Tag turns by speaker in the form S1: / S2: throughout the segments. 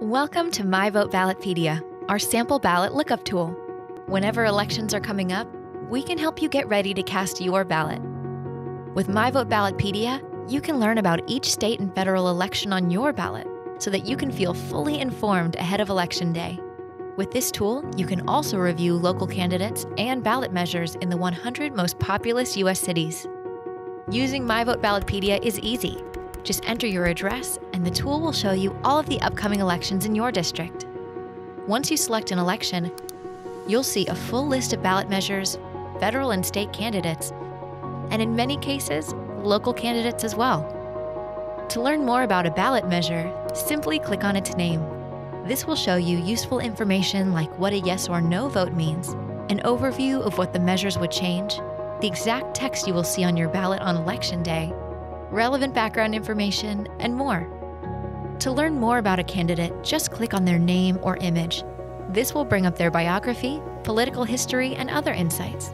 S1: Welcome to My Vote Ballotpedia, our sample ballot lookup tool. Whenever elections are coming up, we can help you get ready to cast your ballot. With My Vote Ballotpedia, you can learn about each state and federal election on your ballot so that you can feel fully informed ahead of Election Day. With this tool, you can also review local candidates and ballot measures in the 100 most populous U.S. cities. Using My Vote Ballotpedia is easy. Just enter your address, and the tool will show you all of the upcoming elections in your district. Once you select an election, you'll see a full list of ballot measures, federal and state candidates, and in many cases, local candidates as well. To learn more about a ballot measure, simply click on its name. This will show you useful information like what a yes or no vote means, an overview of what the measures would change, the exact text you will see on your ballot on Election Day, relevant background information, and more. To learn more about a candidate, just click on their name or image. This will bring up their biography, political history, and other insights.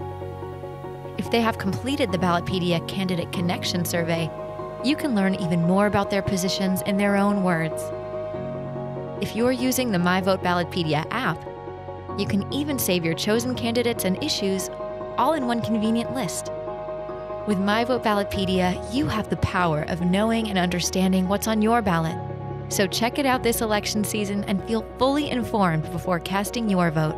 S1: If they have completed the Ballotpedia Candidate Connection Survey, you can learn even more about their positions in their own words. If you're using the My Vote Ballotpedia app, you can even save your chosen candidates and issues all in one convenient list. With My Vote Ballotpedia, you have the power of knowing and understanding what's on your ballot. So check it out this election season and feel fully informed before casting your vote.